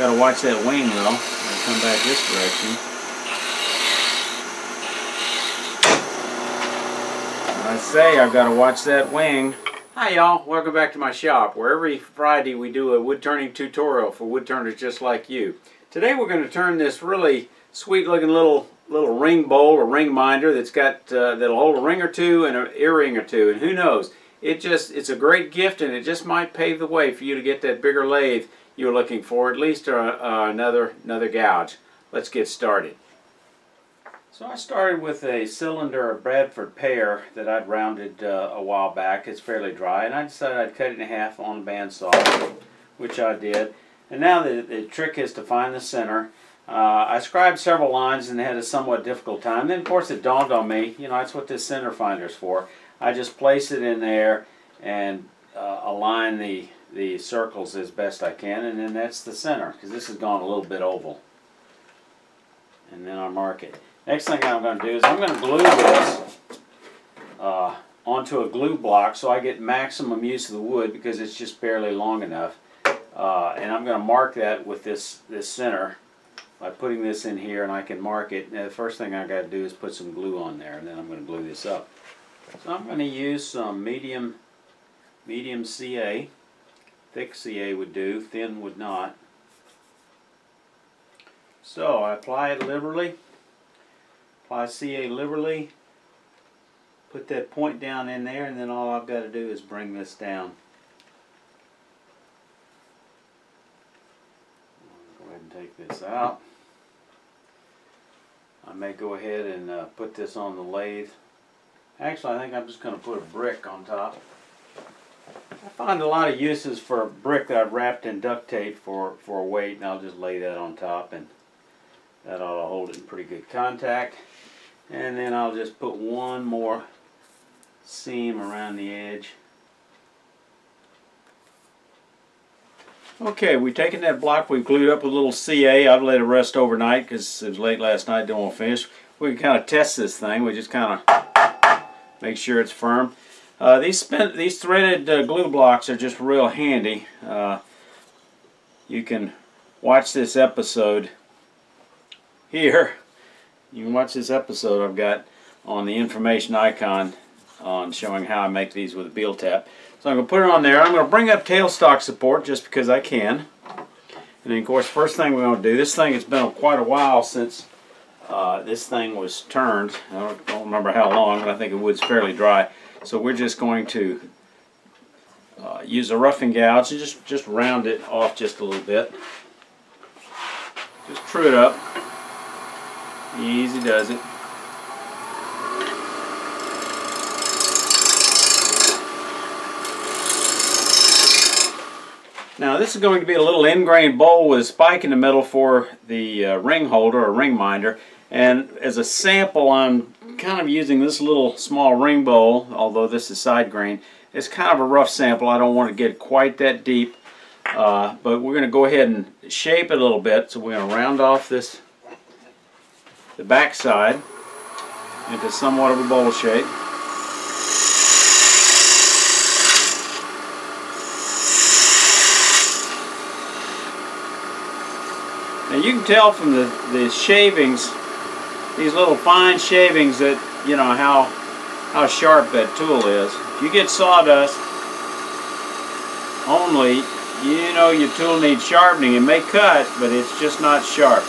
Gotta watch that wing though. Gotta come back this direction. I say I've got to watch that wing. Hi y'all, welcome back to my shop where every Friday we do a wood turning tutorial for wood turners just like you. Today we're going to turn this really sweet looking little little ring bowl or ring minder that's got uh, that'll hold a ring or two and an earring or two and who knows it just it's a great gift and it just might pave the way for you to get that bigger lathe you're looking for at least uh, uh, another another gouge. Let's get started. So I started with a cylinder of Bradford pear that I'd rounded uh, a while back. It's fairly dry and I decided I'd cut it in half on a bandsaw which I did. And now the, the trick is to find the center. Uh, I scribed several lines and had a somewhat difficult time. Then, of course, it dawned on me, you know, that's what this center finder is for. I just place it in there and uh, align the, the circles as best I can, and then that's the center, because this has gone a little bit oval. And then I mark it. Next thing I'm going to do is I'm going to glue this uh, onto a glue block so I get maximum use of the wood because it's just barely long enough. Uh, and I'm going to mark that with this, this center by putting this in here and I can mark it. Now the first thing I got to do is put some glue on there and then I'm going to glue this up. So I'm going to use some medium medium CA. Thick CA would do, thin would not. So I apply it liberally. Apply CA liberally. Put that point down in there and then all I've got to do is bring this down. Go ahead and take this out. I may go ahead and uh, put this on the lathe. Actually, I think I'm just going to put a brick on top. I find a lot of uses for a brick that I've wrapped in duct tape for, for a weight, and I'll just lay that on top, and that ought to hold it in pretty good contact. And then I'll just put one more seam around the edge. Okay, we've taken that block, we've glued up with a little CA. I've let it rest overnight because it was late last night, don't want to finish. We can kind of test this thing. We just kind of make sure it's firm. Uh, these spent, these threaded uh, glue blocks are just real handy. Uh, you can watch this episode here. You can watch this episode I've got on the information icon on showing how I make these with a Beall tap. So I'm going to put it on there. I'm going to bring up tailstock support just because I can. And then of course first thing we're going to do, this thing has been quite a while since uh, this thing was turned. I don't, don't, remember how long, but I think the wood's fairly dry. So we're just going to uh, use a roughing gouge and just, just round it off just a little bit. Just true it up. Easy does it. Now this is going to be a little end grain bowl with a spike in the middle for the uh, ring holder or ring minder. And as a sample, I'm kind of using this little small ring bowl, although this is side grain. It's kind of a rough sample. I don't want to get quite that deep. Uh, but we're going to go ahead and shape it a little bit. So we're going to round off this, the back side into somewhat of a bowl shape. Now you can tell from the, the shavings, these little fine shavings that, you know, how, how sharp that tool is. If you get sawdust only, you know your tool needs sharpening. It may cut, but it's just not sharp.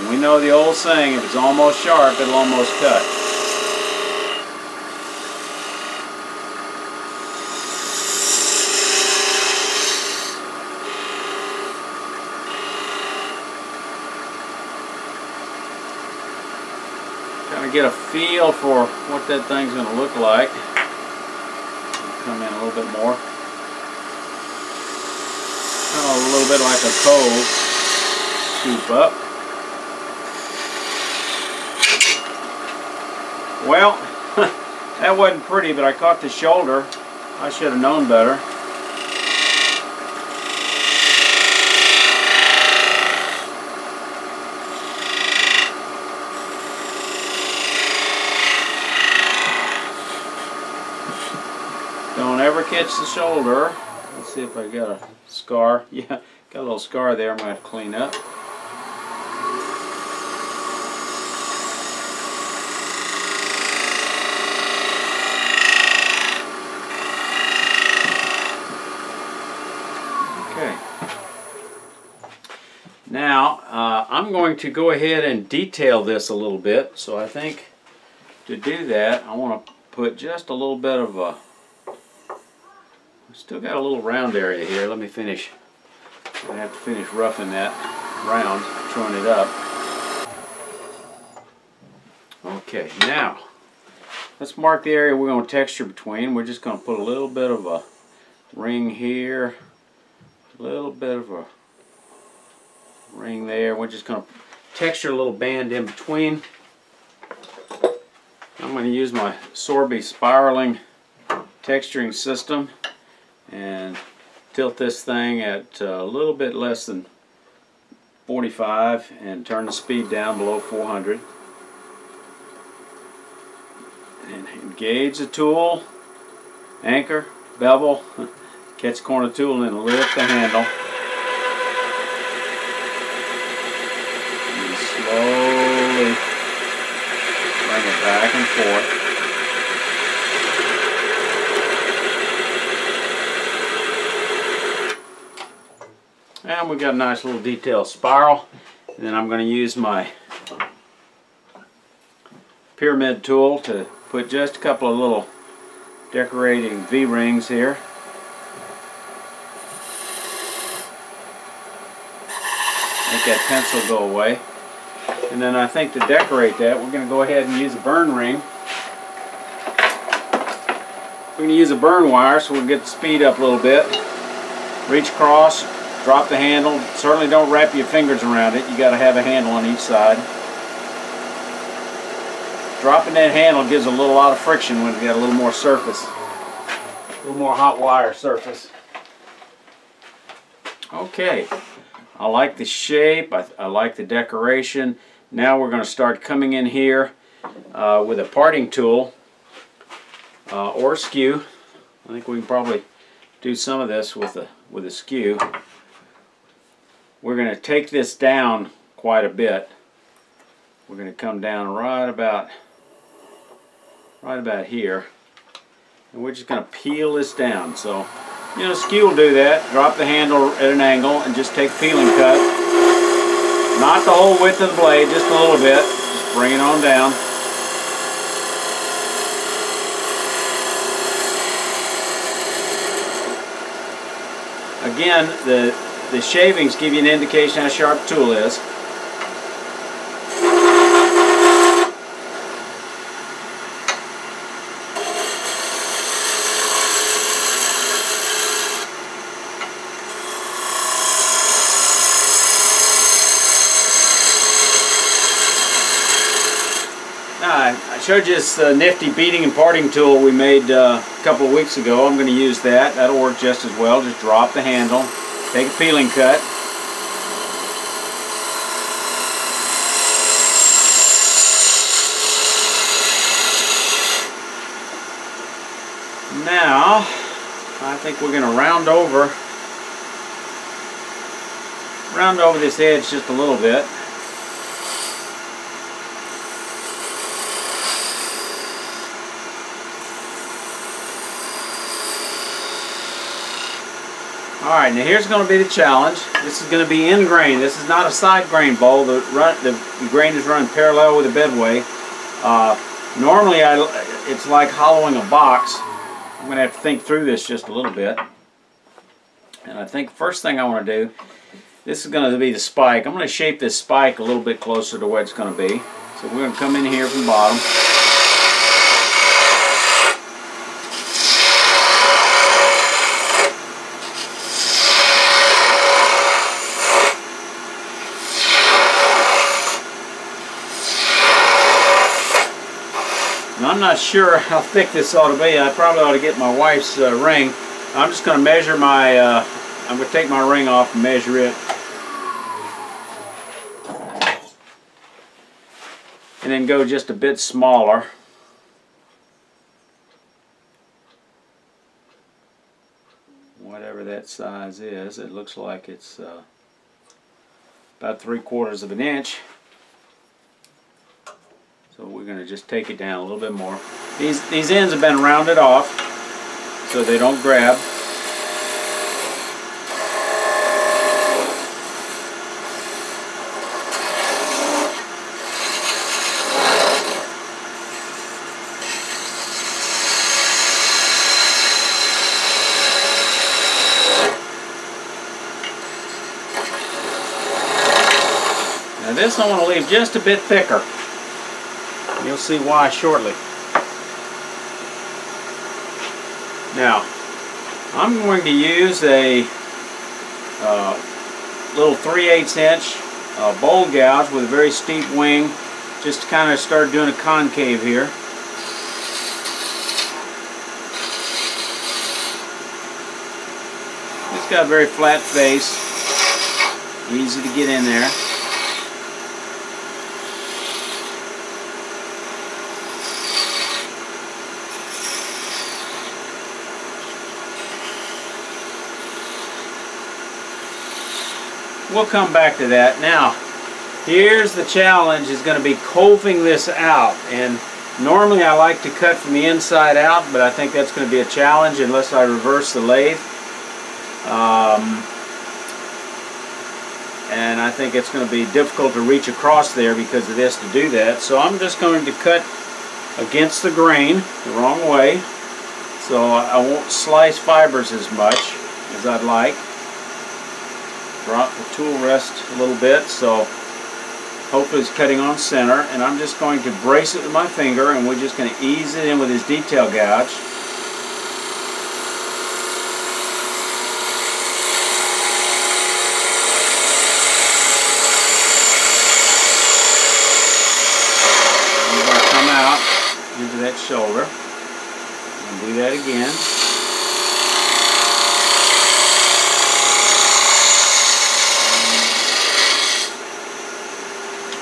And we know the old saying, if it's almost sharp, it'll almost cut. Of get a feel for what that thing's going to look like. Come in a little bit more. A little bit like a cove. Scoop up. Well, that wasn't pretty, but I caught the shoulder. I should have known better. Don't ever catch the shoulder. Let's see if I got a scar. Yeah, got a little scar there I'm going to clean up. Okay. Now, uh, I'm going to go ahead and detail this a little bit. So I think to do that, I want to put just a little bit of a Still got a little round area here. Let me finish. I have to finish roughing that round, throwing it up. Okay, now let's mark the area we're going to texture between. We're just going to put a little bit of a ring here, a little bit of a ring there. We're just going to texture a little band in between. I'm going to use my Sorby spiraling texturing system and tilt this thing at uh, a little bit less than 45 and turn the speed down below 400 and engage the tool anchor bevel catch corner tool and lift the handle. And slowly bring it back and forth And we've got a nice little detailed spiral. And then I'm going to use my pyramid tool to put just a couple of little decorating V-rings here. Make that pencil go away. And then I think to decorate that, we're going to go ahead and use a burn ring. We're going to use a burn wire so we'll get the speed up a little bit. Reach across, Drop the handle. Certainly don't wrap your fingers around it. You got to have a handle on each side. Dropping that handle gives a little lot of friction when it's got a little more surface. A little more hot wire surface. Okay. I like the shape. I, I like the decoration. Now we're going to start coming in here uh, with a parting tool uh, or skew. I think we can probably do some of this with a with a skew we're going to take this down quite a bit. We're going to come down right about right about here. And we're just going to peel this down. So, you know, skew will do that. Drop the handle at an angle and just take peeling cut. Not the whole width of the blade, just a little bit. Just bring it on down. Again, the the shavings give you an indication how sharp the tool is. I showed you this uh, nifty beading and parting tool we made uh, a couple of weeks ago. I'm going to use that. That'll work just as well. Just drop the handle, Take a peeling cut. Now, I think we're going to round over round over this edge just a little bit. Alright, now here's going to be the challenge. This is going to be end grain. This is not a side grain bowl. The, run, the grain is running parallel with the bedway. Uh, normally, I, it's like hollowing a box. I'm going to have to think through this just a little bit. And I think first thing I want to do, this is going to be the spike. I'm going to shape this spike a little bit closer to where it's going to be. So we're going to come in here from the bottom. I'm not sure how thick this ought to be. I probably ought to get my wife's uh, ring. I'm just going to measure my, uh, I'm going to take my ring off and measure it. And then go just a bit smaller. Whatever that that size is. It looks like it's uh, about three quarters of an inch. So we're going to just take it down a little bit more. These, these ends have been rounded off so they don't grab. Now this I want to leave just a bit thicker. You'll see why shortly. Now, I'm going to use a uh, little 3 8 inch uh, bowl gouge with a very steep wing just to kind of start doing a concave here. It's got a very flat face, easy to get in there. We'll come back to that. Now, here's the challenge is going to be coving this out. And normally I like to cut from the inside out, but I think that's going to be a challenge unless I reverse the lathe. Um, and I think it's going to be difficult to reach across there because of this to do that. So I'm just going to cut against the grain the wrong way. So I won't slice fibers as much as I'd like the tool rest a little bit so hopefully it's cutting on center and I'm just going to brace it with my finger and we're just going to ease it in with this detail gouge. I'm going to come out into that shoulder and do that again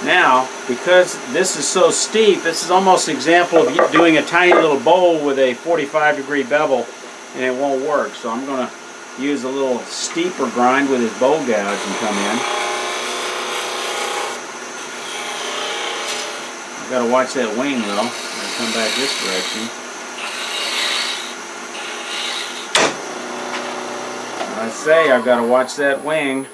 Now, because this is so steep, this is almost an example of doing a tiny little bowl with a 45 degree bevel and it won't work. So I'm going to use a little steeper grind with this bowl gouge and come in. I've got to watch that wing though. I come back this direction. I say I've got to watch that wing.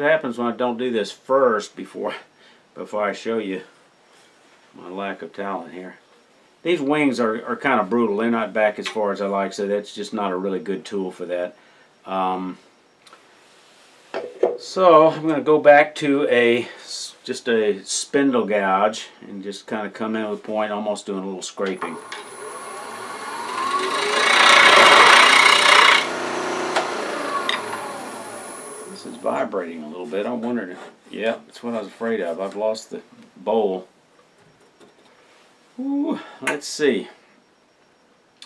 What happens when I don't do this first before before I show you my lack of talent here. These wings are, are kind of brutal. They're not back as far as I like, so that's just not a really good tool for that. Um, so I'm going to go back to a just a spindle gouge and just kind of come in with a point, almost doing a little scraping. Vibrating a little bit. I'm wondering yeah, that's what I was afraid of. I've lost the bowl. Ooh, let's see.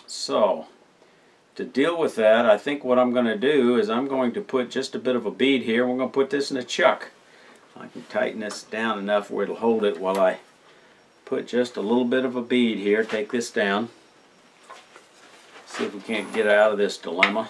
So, to deal with that, I think what I'm going to do is I'm going to put just a bit of a bead here. We're going to put this in a chuck. I can tighten this down enough where it'll hold it while I put just a little bit of a bead here. Take this down. See if we can't get out of this dilemma.